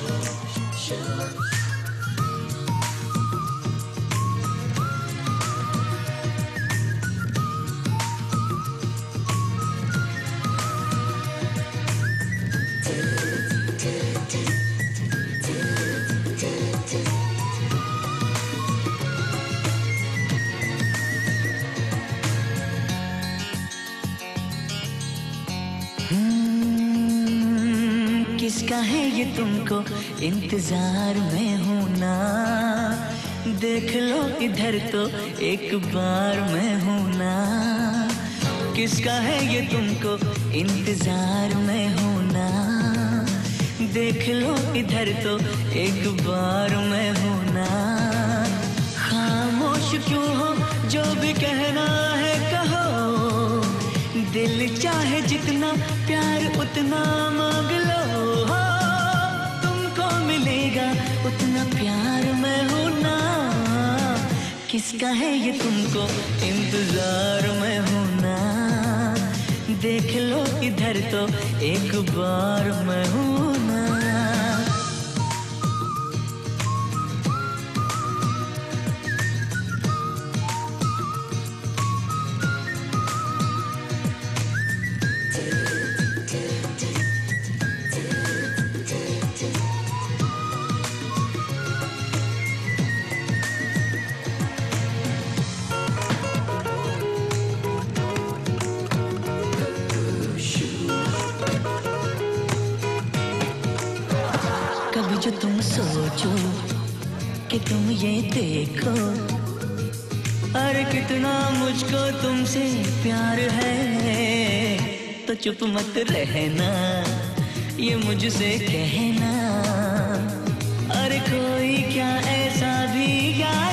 you, you. है ये तुमको इंतज़ार में हूँ ना देख लो इधर तो एक बार मैं हूँ ना किसका है ये तुमको इंतज़ार में हूँ ना देख लो इधर तो एक बार मैं हूँ ना खामोश क्यों हो? जो भी कहना है कहो। दिल चाहे जितना प्यार उतना मांग लो। हो। मिलेगा उतना प्यार मैं हूँ ना। किसका है ये तुमको? इंतज़ार मैं हूँ ना। देख लो, इधर तो एक बार मैं हूँ जो तुम सोचो कि तुम ये देखो। अरे कितना मुझको तुमसे प्यार है। तो चुप मत रहना, ये मुझसे कहना। अरे कोई क्या ऐसा भी यार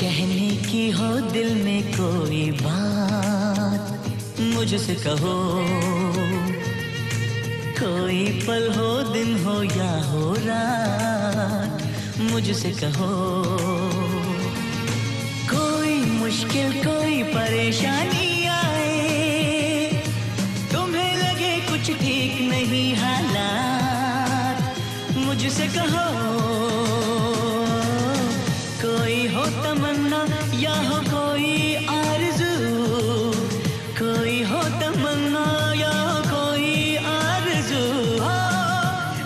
कहने की हो दिल में कोई बात, मुझसे कहो। कोई पल हो, दिन हो या हो रात, मुझसे कहो। कोई मुश्किल, कोई परेशानी कोई आरज़ू, कोई हो कोई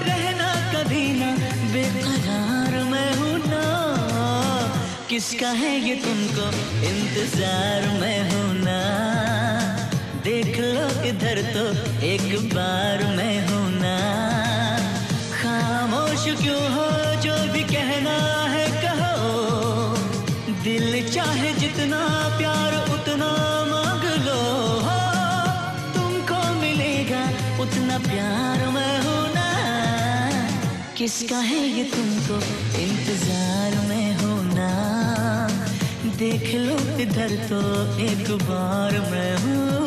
रहना कभी ना, बेकरार मैं ना। किसका है ये तुमको इंतज़ार मैं हूँ ना। देख लो इधर तो एक बार मैं हूँ ना। खामोश क्यों हो जो भी कहना कहो दिल चाहे जितना प्यार, उतना मांग लो। तुमको मिलेगा, उतना प्यार मैं हूँ ना। किसका है ये तुमको इंतज़ार में होना देख लो, इधर तो एक बार मैं हूँ।